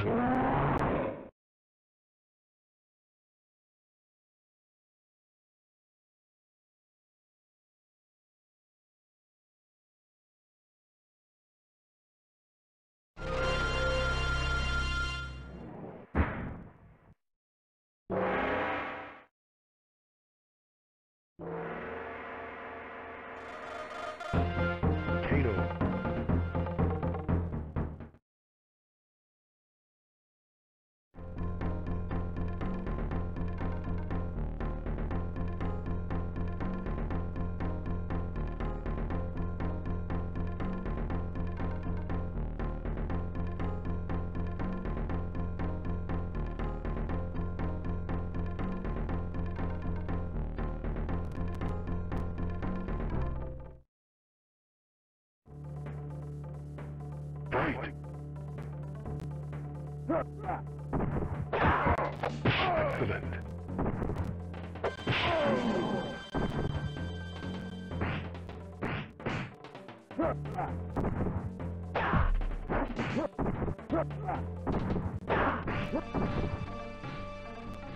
Yeah. Excellent.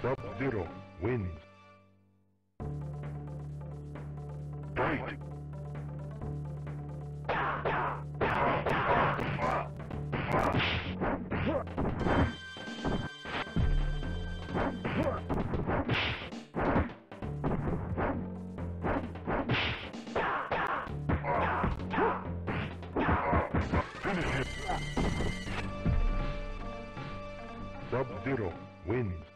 Sub-Zero wins. Sub-Zero wins.